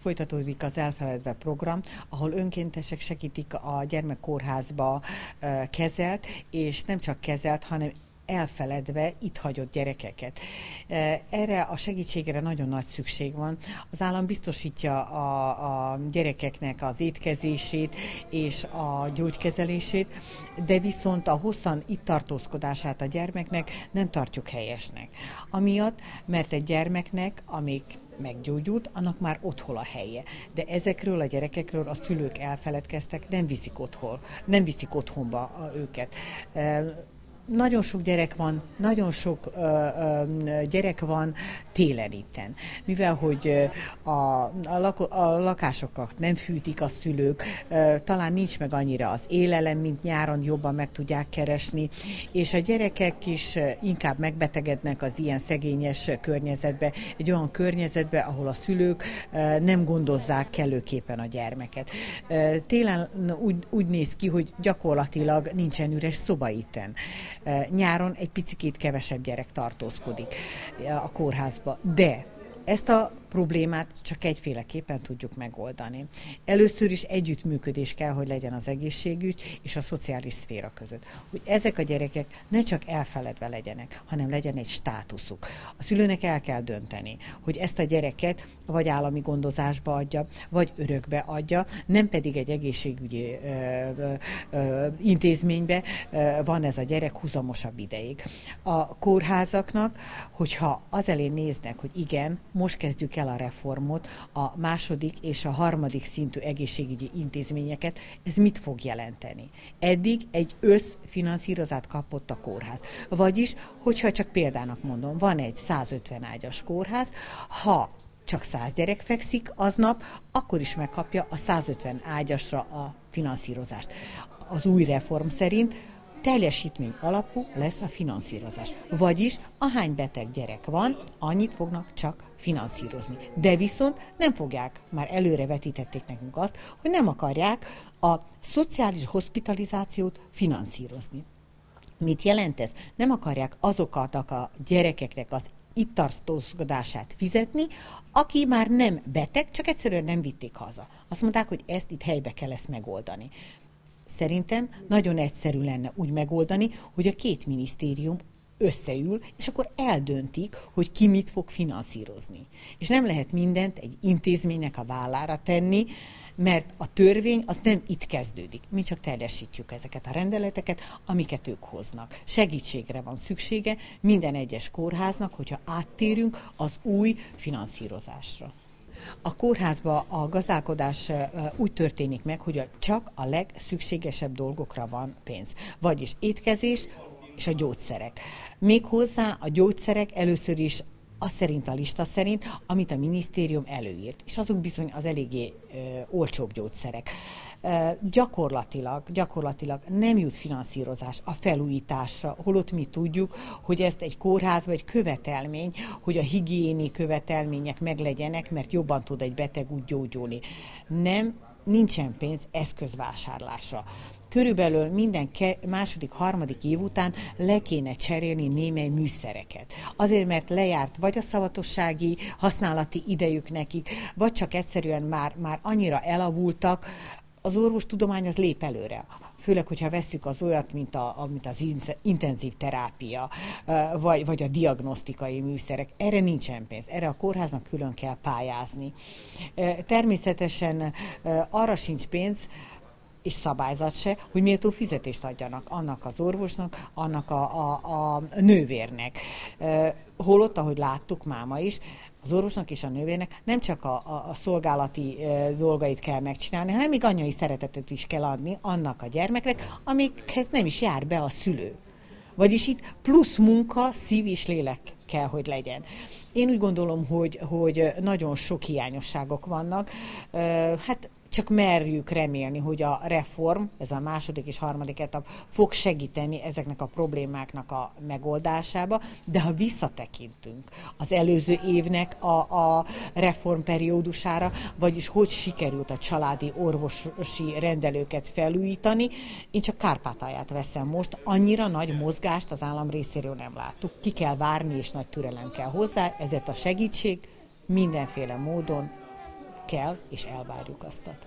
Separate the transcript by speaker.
Speaker 1: Folytatódik az Elfeledve program, ahol önkéntesek segítik a gyermekkórházba kezelt, és nem csak kezelt, hanem elfeledve itt hagyott gyerekeket. Erre a segítségre nagyon nagy szükség van. Az állam biztosítja a, a gyerekeknek az étkezését és a gyógykezelését, de viszont a hosszan itt tartózkodását a gyermeknek nem tartjuk helyesnek. Amiatt, mert egy gyermeknek, amíg meggyógyult, annak már otthon a helye. De ezekről a gyerekekről a szülők elfeledkeztek, nem viszik otthon, nem viszik otthonba őket nagyon sok gyerek van, nagyon sok ö, ö, gyerek van télen itten. Mivel, hogy a, a, lak, a lakásokat nem fűtik a szülők, ö, talán nincs meg annyira az élelem, mint nyáron jobban meg tudják keresni, és a gyerekek is inkább megbetegednek az ilyen szegényes környezetbe, egy olyan környezetbe, ahol a szülők ö, nem gondozzák kellőképpen a gyermeket. Ö, télen úgy, úgy néz ki, hogy gyakorlatilag nincsen üres szoba itten nyáron egy picit kevesebb gyerek tartózkodik a kórházba. De ezt a problémát csak egyféleképpen tudjuk megoldani. Először is együttműködés kell, hogy legyen az egészségügy és a szociális szféra között. Hogy ezek a gyerekek ne csak elfeledve legyenek, hanem legyen egy státuszuk. A szülőnek el kell dönteni, hogy ezt a gyereket vagy állami gondozásba adja, vagy örökbe adja, nem pedig egy egészségügyi ö, ö, intézménybe ö, van ez a gyerek húzamosabb ideig. A kórházaknak, hogyha az elé néznek, hogy igen, most kezdjük el a reformot, a második és a harmadik szintű egészségügyi intézményeket, ez mit fog jelenteni? Eddig egy összfinanszírozát kapott a kórház. Vagyis, hogyha csak példának mondom, van egy 150 ágyas kórház, ha csak 100 gyerek fekszik aznap, akkor is megkapja a 150 ágyasra a finanszírozást. Az új reform szerint teljesítmény alapú lesz a finanszírozás. Vagyis ahány beteg gyerek van, annyit fognak csak finanszírozni. De viszont nem fogják, már előre vetítették nekünk azt, hogy nem akarják a szociális hospitalizációt finanszírozni. Mit jelent ez? Nem akarják azokat a gyerekeknek az itt tartózkodását fizetni, aki már nem beteg, csak egyszerűen nem vitték haza. Azt mondták, hogy ezt itt helybe kell ezt megoldani. Szerintem nagyon egyszerű lenne úgy megoldani, hogy a két minisztérium összeül, és akkor eldöntik, hogy ki mit fog finanszírozni. És nem lehet mindent egy intézménynek a vállára tenni, mert a törvény az nem itt kezdődik. Mi csak teljesítjük ezeket a rendeleteket, amiket ők hoznak. Segítségre van szüksége minden egyes kórháznak, hogyha áttérünk az új finanszírozásra. A kórházba a gazdálkodás úgy történik meg, hogy csak a legszükségesebb dolgokra van pénz. Vagyis étkezés, és a gyógyszerek. Méghozzá a gyógyszerek először is az szerint a lista szerint, amit a minisztérium előírt. És azok bizony az eléggé ö, olcsóbb gyógyszerek. Ö, gyakorlatilag, gyakorlatilag nem jut finanszírozás a felújításra, holott mi tudjuk, hogy ezt egy kórház vagy követelmény, hogy a higiéni követelmények meglegyenek, mert jobban tud egy beteg úgy gyógyulni. Nem, nincsen pénz eszközvásárlásra körülbelül minden ke- második, harmadik év után le kéne cserélni némely műszereket. Azért, mert lejárt vagy a szavatossági használati idejük nekik, vagy csak egyszerűen már, már annyira elavultak, az orvostudomány az lép előre. Főleg, hogyha vesszük az olyat, mint, a, mint az intenzív terápia, vagy, vagy a diagnosztikai műszerek. Erre nincsen pénz. Erre a kórháznak külön kell pályázni. Természetesen arra sincs pénz, és szabályzat se, hogy méltó fizetést adjanak annak az orvosnak, annak a, a, a nővérnek. Holott, ahogy láttuk máma is, az orvosnak és a nővérnek nem csak a, a, a szolgálati e, dolgait kell megcsinálni, hanem még anyai szeretetet is kell adni annak a gyermeknek, amikhez nem is jár be a szülő. Vagyis itt plusz munka, szív és lélek kell, hogy legyen. Én úgy gondolom, hogy, hogy nagyon sok hiányosságok vannak. Hát csak merjük remélni, hogy a reform, ez a második és harmadik etap fog segíteni ezeknek a problémáknak a megoldásába, de ha visszatekintünk az előző évnek a, a reform periódusára, vagyis hogy sikerült a családi orvosi rendelőket felújítani, én csak Kárpátalját veszem most, annyira nagy mozgást az állam részéről nem láttuk. Ki kell várni, és nagy türelem kell hozzá, ezért a segítség mindenféle módon kell, és elvárjuk azt.